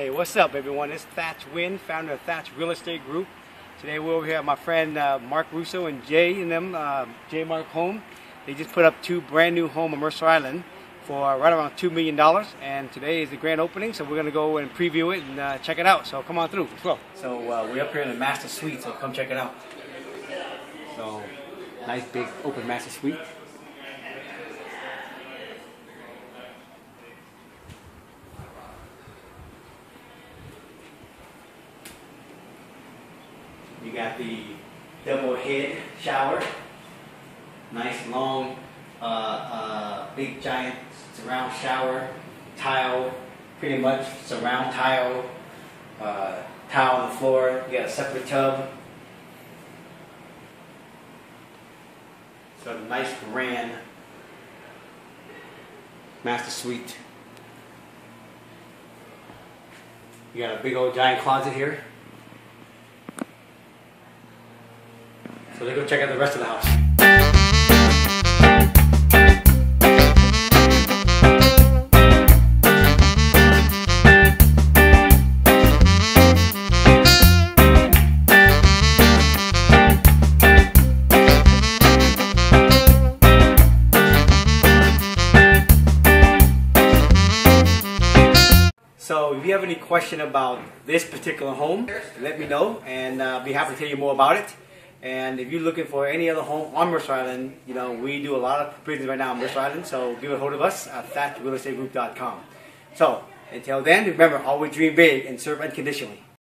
Hey, what's up, everyone? It's Thach Nguyen, founder of Thach Real Estate Group. Today we're over here at my friend uh, Mark Russo and Jay and them, uh, JayMarc Home. They just put up two brand new homes on Mercer Island for right around $2 million. And today is the grand opening, so we're going to go and preview it and uh, check it out. So come on through. Let's go. So uh, we're up here in the master suite, so come check it out. So, nice big open master suite. You got the double head shower. Nice long, uh, uh, big giant surround shower, tile, pretty much surround tile, uh, tile on the floor. You got a separate tub. So nice grand master suite. You got a big old giant closet here. So go check out the rest of the house. So if you have any question about this particular home, let me know and uh, I'll be happy to tell you more about it. And if you're looking for any other home on Mercer Island, you know, we do a lot of business right now on Mercer Island, so give a hold of us at thachrealestategroup.com. So until then, remember, always dream big and serve unconditionally.